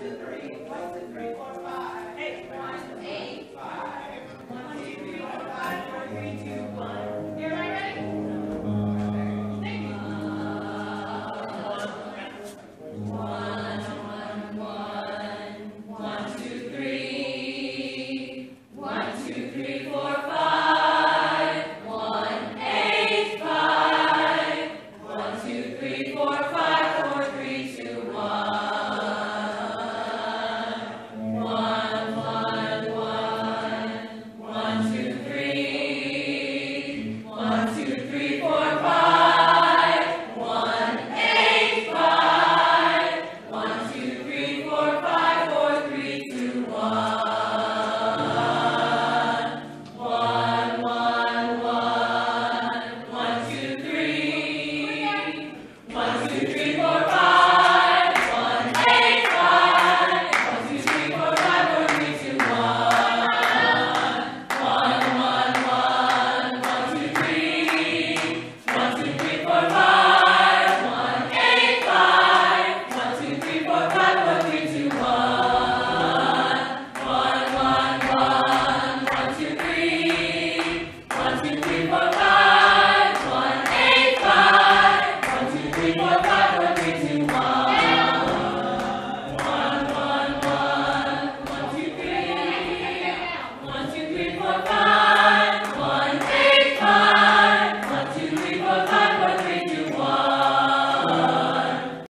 two, three, one, two, three, four, five.